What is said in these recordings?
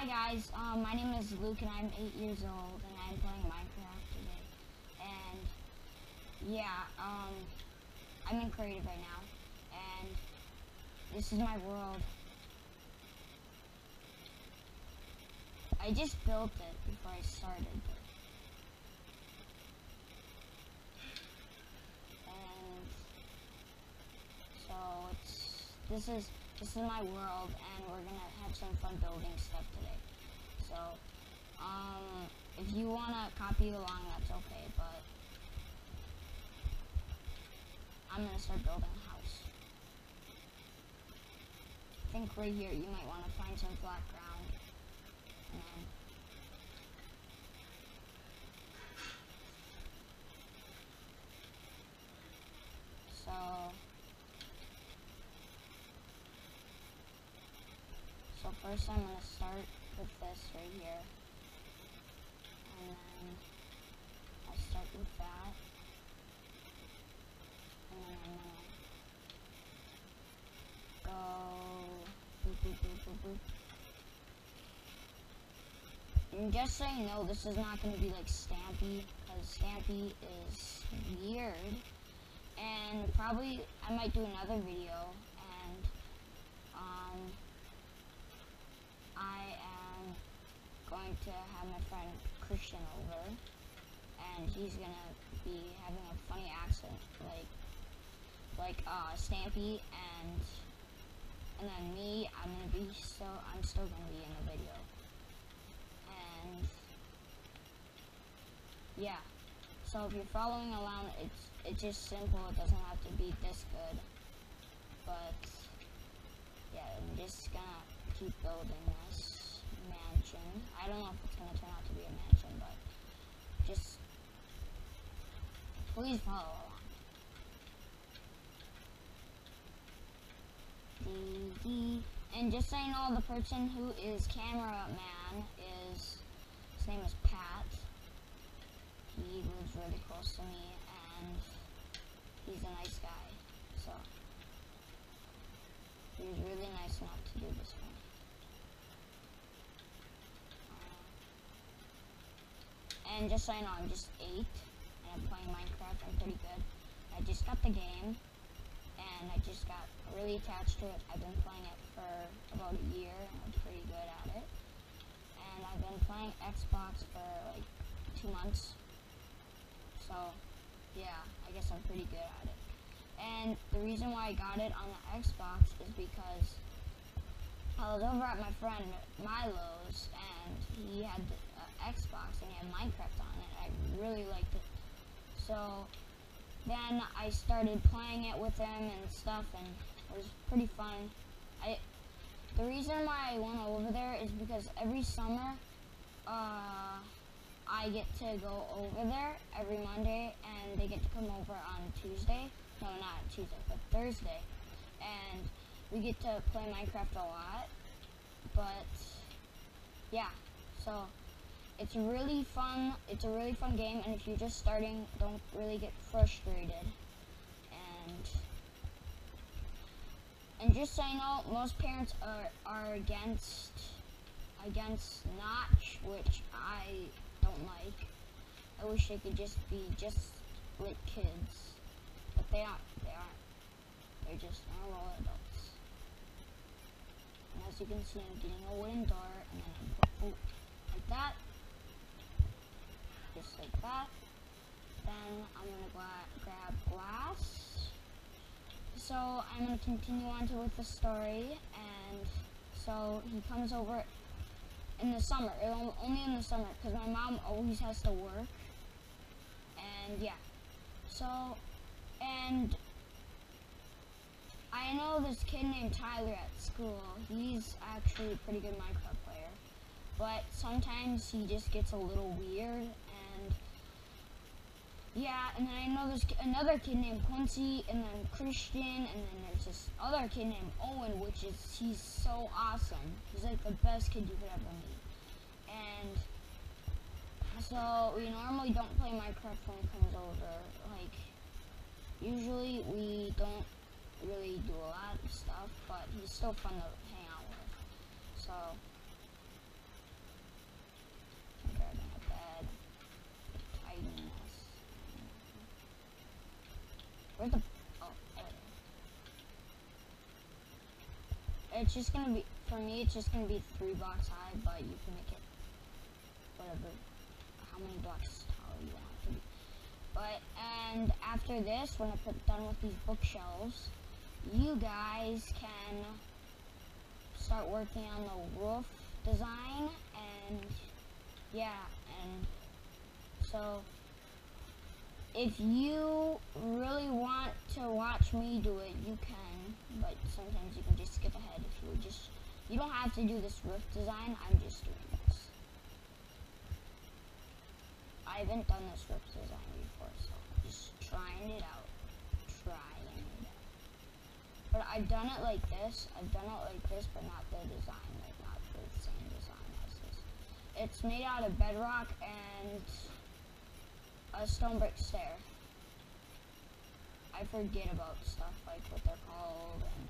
Hi guys, um, my name is Luke and I'm 8 years old and I'm playing Minecraft today. And yeah, um, I'm in creative right now and this is my world. I just built it before I started. And so it's this is this is my world and we're gonna have some fun building stuff today. So um if you wanna copy along that's okay, but I'm gonna start building a house. I think right here you might wanna find some flat ground. And then so First I'm going to start with this right here. And then I'll start with that. And then I'm going to go boop, boop, boop, boop, boop. And just so you know, this is not going to be like Stampy, because Stampy is weird. And probably I might do another video, and um, I am going to have my friend Christian over, and he's gonna be having a funny accent, like like uh, Stampy, and and then me. I'm gonna be so I'm still gonna be in the video, and yeah. So if you're following along, it's it's just simple. It doesn't have to be this good, but yeah, I'm just gonna keep building this mansion. I don't know if it's gonna turn out to be a mansion, but just please follow along. And just so you know, the person who is cameraman is his name is Pat. He lives really close to me, and he's a nice guy. So he was really nice enough to do this for me. Uh, and just so you know, I'm just eight, and I'm playing Minecraft. I'm pretty good. I just got the game, and I just got really attached to it. I've been playing it for about a year, I'm pretty good at it. And I've been playing Xbox for like two months. So, yeah, I guess I'm pretty good at it. And the reason why I got it on the Xbox is because I was over at my friend Milo's and he had the Xbox and he had Minecraft on it. I really liked it. So then I started playing it with them and stuff and it was pretty fun. I the reason why I went over there is because every summer uh, I get to go over there every Monday and they get to come over on Tuesday no, not Tuesday, but Thursday. And we get to play Minecraft a lot. But, yeah. So, it's really fun. It's a really fun game. And if you're just starting, don't really get frustrated. And, and just so you know, most parents are, are against, against Notch, which I don't like. I wish they could just be just like kids. But they aren't. They aren't. They're just normal adults. And as you can see, I'm getting a wooden door, and then I oh, like that. Just like that. Then I'm gonna gra grab glass. So I'm gonna continue on to with the story, and so he comes over in the summer, uh, only in the summer, because my mom always has to work. And yeah, so and I know this kid named Tyler at school. He's actually a pretty good Minecraft player. But sometimes he just gets a little weird yeah, and then I know there's another kid named Quincy and then Christian and then there's this other kid named Owen which is he's so awesome. He's like the best kid you could ever meet. And so we normally don't play Minecraft when he comes over. Like Usually we don't really do a lot of stuff, but he's still fun to hang out with. So, Where's the? Oh, is. It's just gonna be for me. It's just gonna be three blocks high, but you can make it whatever, how many blocks tall you want to be. But and after this, when I put done with these bookshelves, you guys can start working on the roof design and yeah, and so if you really want to watch me do it, you can, but sometimes you can just skip ahead if you just, you don't have to do this roof design, I'm just doing this. I haven't done this roof design before, so just trying it out, trying it out. But I've done it like this, I've done it like this, but not the design, like not the same design as this. It's made out of bedrock and a stone brick stair. I forget about stuff like what they're called and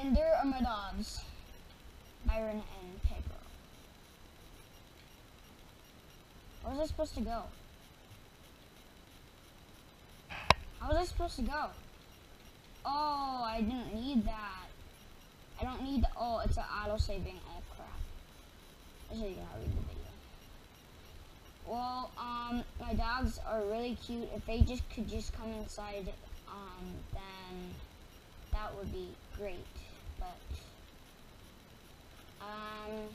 and there are my dogs, Byron and Pedro. Where was I supposed to go? How was I supposed to go? Oh, I didn't need that. I don't need the, oh, it's an auto saving. Oh crap. I should not read the video. Well, um, my dogs are really cute. If they just could just come inside, um, then that would be great. But, um,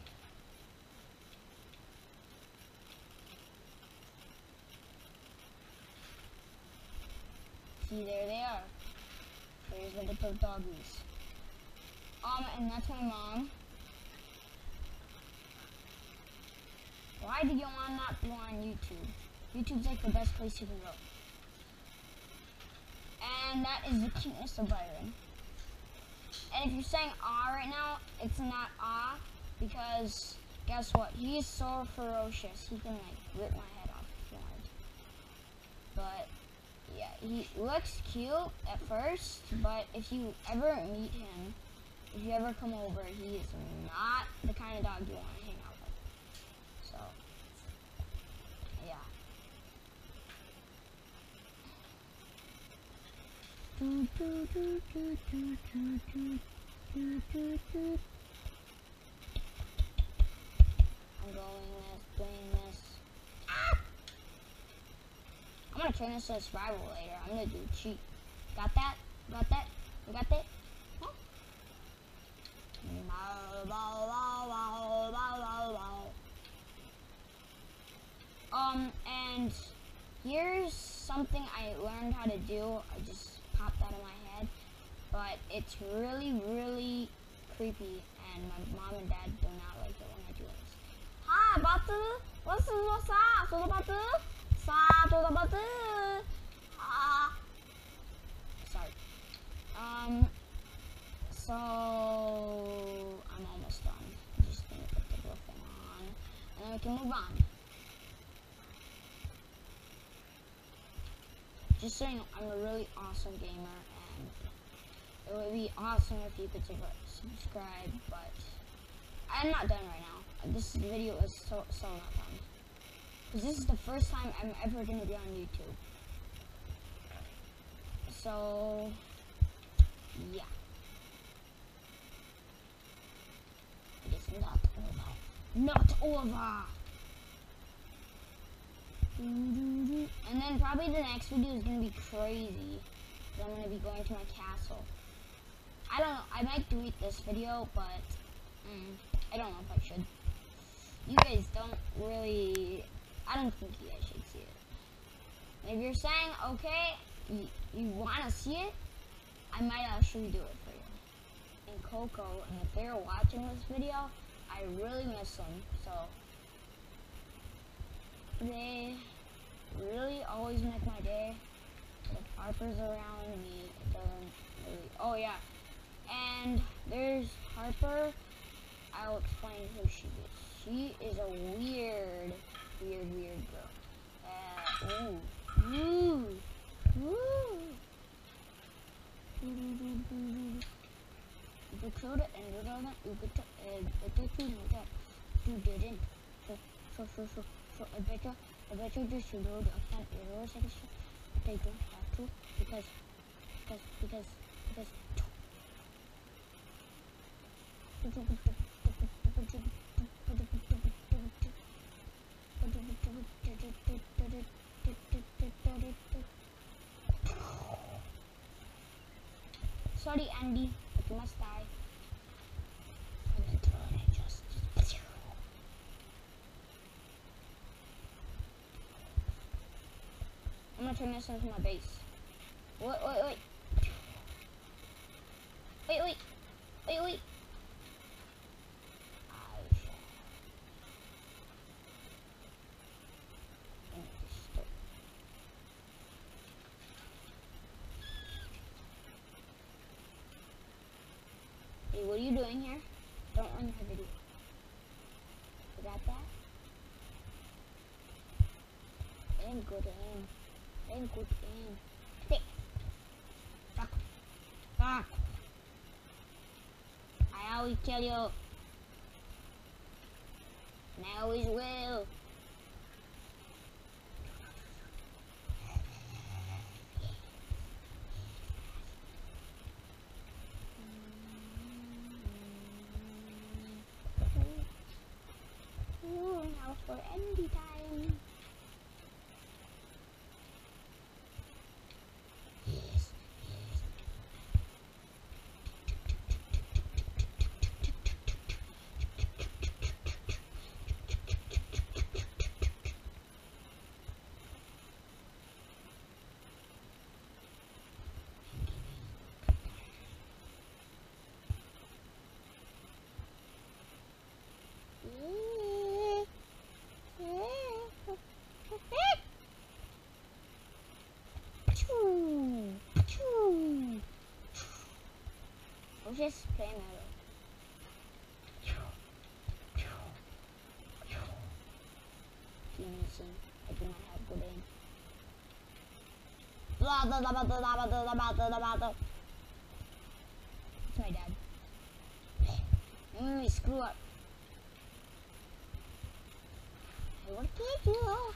see, there they are. There's the little doggies. Um, and that's my mom. Why do you want not go on YouTube? YouTube's like the best place you can go. And that is the cuteness of Byron. And if you're saying ah right now, it's not ah because guess what? He is so ferocious. He can like rip my head off if he wanted. But yeah, he looks cute at first, but if you ever meet him, if you ever come over, he is not the kind of dog you want to hang out with. So, yeah. I'm going this, doing this. Ah! I'm gonna turn this to survival later. I'm gonna do cheat. Got that? Got that? You got that? Um, and here's something I learned how to do. I just popped out of my head. But it's really, really creepy, and my mom and dad do not like it when I do this. Hi, Batu! What's what's up? So Batu? Sa to the Batu! Ah. Sorry. Um. So I'm almost done. I'm just gonna put the roofing on, and then we can move on. Just know, I'm a really awesome gamer, and it would be awesome if you could subscribe, but I'm not done right now. This video is so, so not done. Because this is the first time I'm ever going to be on YouTube. So, yeah. It is not over. Not over! And then probably the next video is going to be crazy. I'm going to be going to my castle. I don't know. I might delete this video, but mm, I don't know if I should. You guys don't really... I don't think you guys should see it. If you're saying, okay, you, you want to see it, I might actually do it for you. And Coco, and if they're watching this video, I really miss them. So, they really always make my day. If Harper's around me, it doesn't really. Oh yeah, and there's Harper. I'll explain who she is. She is a weird, weird, weird girl. Uh, ooh, ooh, ooh. Endurene ubetal etter kvinner. Du didn't. Så, så, så, så, så, I forget just and stuff. But don't have to because because because because Sorry, Andy. I'm gonna turn this into my base. Wait, wait, wait. Wait, wait. Wait, wait. Hey, what are you doing here? Don't run your video. You got that? Aim good aim. Aim good. Fuck. Fuck. I always kill you. And I always will. Now for Andy time. I'm just playing it. Finishing. I do not have good aim. It's my dad. I'm gonna screw up. What will you.